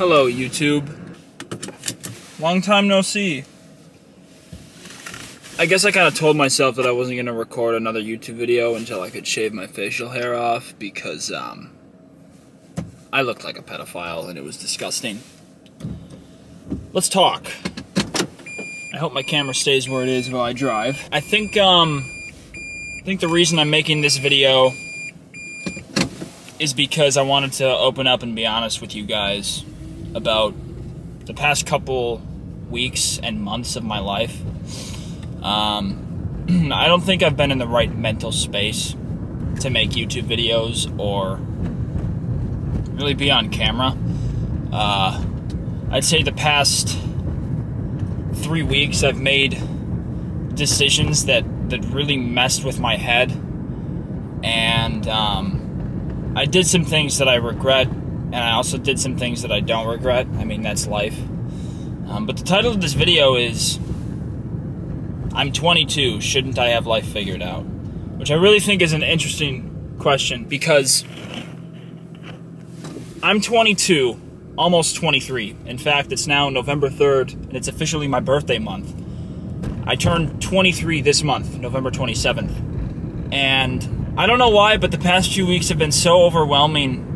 Hello, YouTube. Long time no see. I guess I kind of told myself that I wasn't going to record another YouTube video until I could shave my facial hair off because, um, I looked like a pedophile and it was disgusting. Let's talk. I hope my camera stays where it is while I drive. I think, um, I think the reason I'm making this video is because I wanted to open up and be honest with you guys about the past couple weeks and months of my life. Um, I don't think I've been in the right mental space to make YouTube videos or really be on camera. Uh, I'd say the past three weeks I've made decisions that, that really messed with my head. And um, I did some things that I regret and I also did some things that I don't regret. I mean, that's life. Um, but the title of this video is I'm 22, shouldn't I have life figured out? Which I really think is an interesting question because I'm 22, almost 23. In fact, it's now November 3rd, and it's officially my birthday month. I turned 23 this month, November 27th. And I don't know why, but the past few weeks have been so overwhelming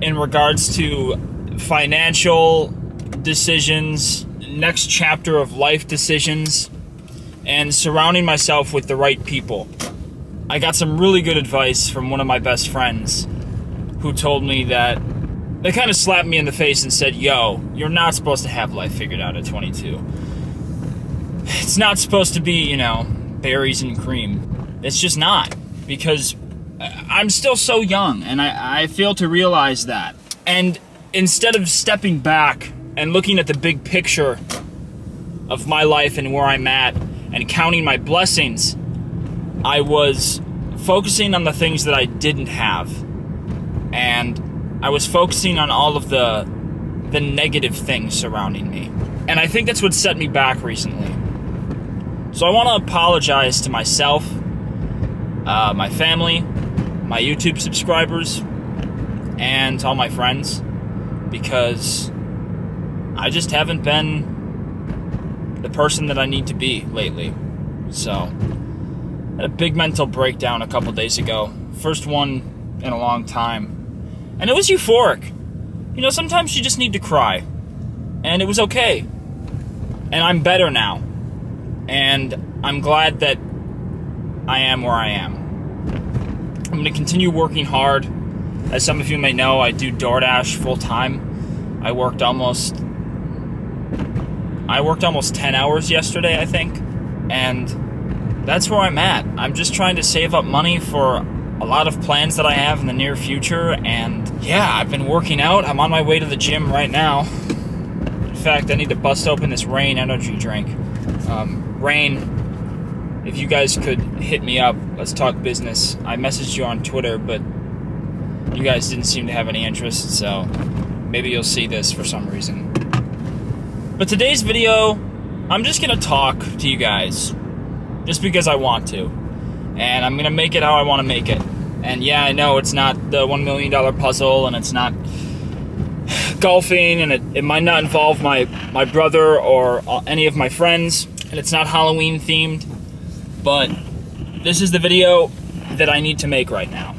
in regards to financial decisions, next chapter of life decisions, and surrounding myself with the right people. I got some really good advice from one of my best friends who told me that they kind of slapped me in the face and said, Yo, you're not supposed to have life figured out at 22. It's not supposed to be, you know, berries and cream. It's just not. Because I'm still so young, and I, I fail to realize that. And instead of stepping back and looking at the big picture of my life and where I'm at and counting my blessings, I was focusing on the things that I didn't have. And I was focusing on all of the the negative things surrounding me. And I think that's what set me back recently. So I want to apologize to myself, uh, my family, my YouTube subscribers, and all my friends because I just haven't been the person that I need to be lately. So, had a big mental breakdown a couple days ago. First one in a long time. And it was euphoric. You know, sometimes you just need to cry. And it was okay. And I'm better now. And I'm glad that I am where I am. I'm going to continue working hard. As some of you may know, I do DoorDash full time. I worked almost I worked almost 10 hours yesterday, I think. And that's where I'm at. I'm just trying to save up money for a lot of plans that I have in the near future and yeah, I've been working out. I'm on my way to the gym right now. In fact, I need to bust open this Reign energy drink. Um, Reign if you guys could hit me up, let's talk business. I messaged you on Twitter, but you guys didn't seem to have any interest, so maybe you'll see this for some reason. But today's video, I'm just gonna talk to you guys, just because I want to. And I'm gonna make it how I wanna make it. And yeah, I know it's not the $1 million puzzle, and it's not golfing, and it, it might not involve my, my brother or uh, any of my friends, and it's not Halloween themed but this is the video that I need to make right now.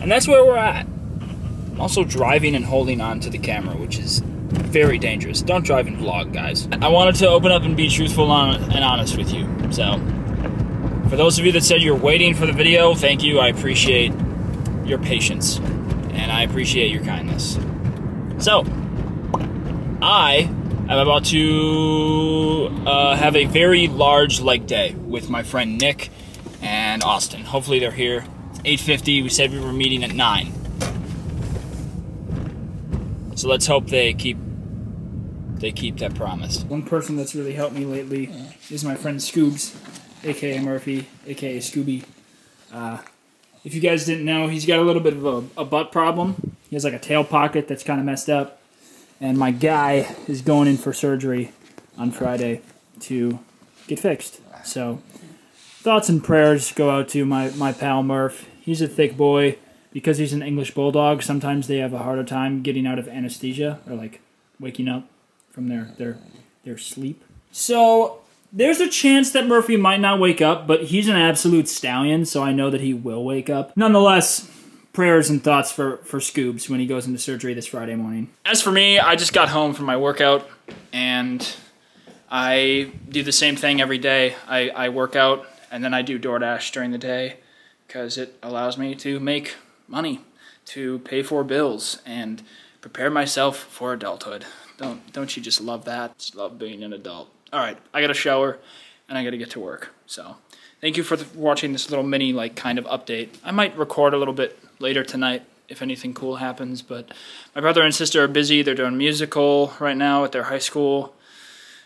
And that's where we're at. I'm also driving and holding on to the camera, which is very dangerous. Don't drive and vlog, guys. I wanted to open up and be truthful and honest with you. So, for those of you that said you're waiting for the video, thank you. I appreciate your patience. And I appreciate your kindness. So, I I'm about to uh, have a very large leg day with my friend Nick and Austin. Hopefully they're here. It's 8.50. We said we were meeting at 9. So let's hope they keep they keep that promise. One person that's really helped me lately is my friend Scoobs, aka Murphy, aka Scooby. Uh, if you guys didn't know, he's got a little bit of a, a butt problem. He has like a tail pocket that's kind of messed up and my guy is going in for surgery on Friday to get fixed. So, thoughts and prayers go out to my, my pal Murph. He's a thick boy, because he's an English bulldog, sometimes they have a harder time getting out of anesthesia or like waking up from their their their sleep. So there's a chance that Murphy might not wake up, but he's an absolute stallion, so I know that he will wake up. Nonetheless, prayers and thoughts for for Scoobs when he goes into surgery this Friday morning. As for me, I just got home from my workout and I do the same thing every day. I, I work out and then I do DoorDash during the day because it allows me to make money, to pay for bills, and prepare myself for adulthood. Don't don't you just love that? Just love being an adult. All right, I got to shower and I got to get to work. So, thank you for watching this little mini like kind of update. I might record a little bit later tonight if anything cool happens, but my brother and sister are busy. They're doing musical right now at their high school.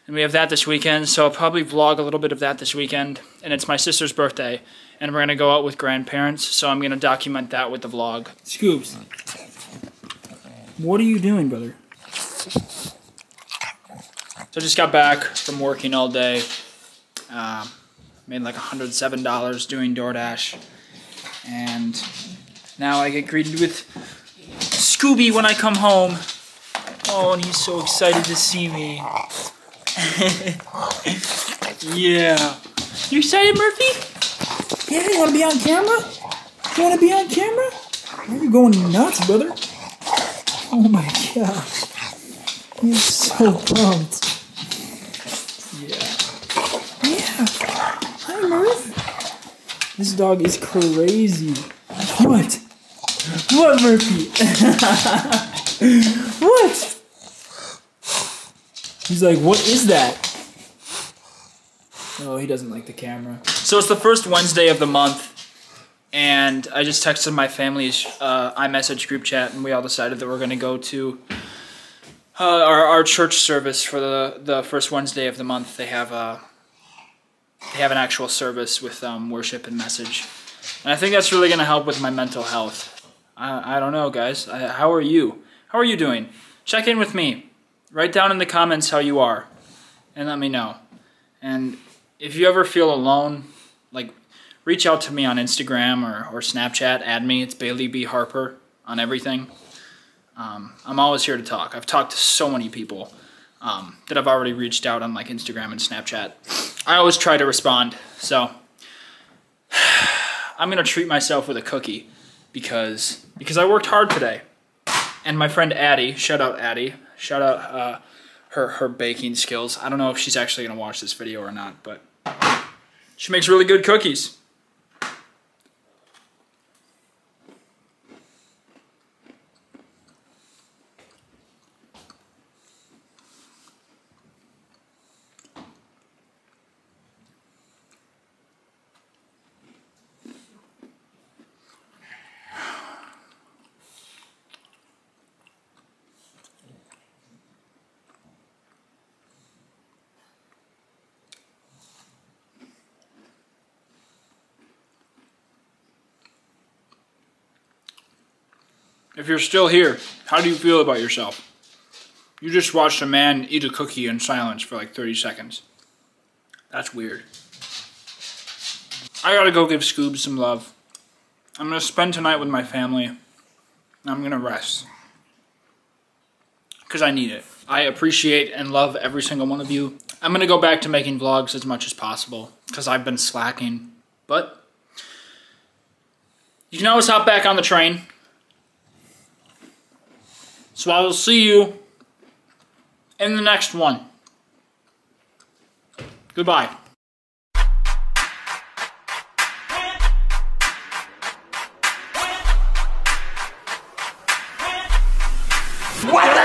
And we have that this weekend, so I'll probably vlog a little bit of that this weekend. And it's my sister's birthday, and we're gonna go out with grandparents, so I'm gonna document that with the vlog. Scoobs, what are you doing, brother? So I just got back from working all day. Uh, made like $107 doing DoorDash. And now I get greeted with Scooby when I come home. Oh, and he's so excited to see me. yeah. You excited, Murphy? Yeah, you want to be on camera? You want to be on camera? Why are you going nuts, brother? Oh my god. He's so pumped. Yeah. Yeah. Hi, Murph. This dog is crazy. What? What, Murphy? what? He's like, what is that? Oh, he doesn't like the camera. So it's the first Wednesday of the month, and I just texted my family's uh, iMessage group chat, and we all decided that we're going to go to uh, our, our church service for the, the first Wednesday of the month. They have a they have an actual service with um, worship and message, and I think that's really going to help with my mental health. I, I don't know, guys. I, how are you? How are you doing? Check in with me. Write down in the comments how you are, and let me know. And if you ever feel alone, like reach out to me on Instagram or, or Snapchat. Add me. It's Bailee B Harper on everything. Um, I'm always here to talk. I've talked to so many people um, that I've already reached out on like Instagram and Snapchat. I always try to respond. So I'm gonna treat myself with a cookie because because I worked hard today. And my friend Addie, shout out Addie, shout out uh, her her baking skills. I don't know if she's actually gonna watch this video or not, but she makes really good cookies. If you're still here, how do you feel about yourself? You just watched a man eat a cookie in silence for like 30 seconds. That's weird. I gotta go give Scoob some love. I'm gonna spend tonight with my family. I'm gonna rest. Because I need it. I appreciate and love every single one of you. I'm gonna go back to making vlogs as much as possible. Because I've been slacking. But you can always hop back on the train. So I will see you in the next one. Goodbye. What?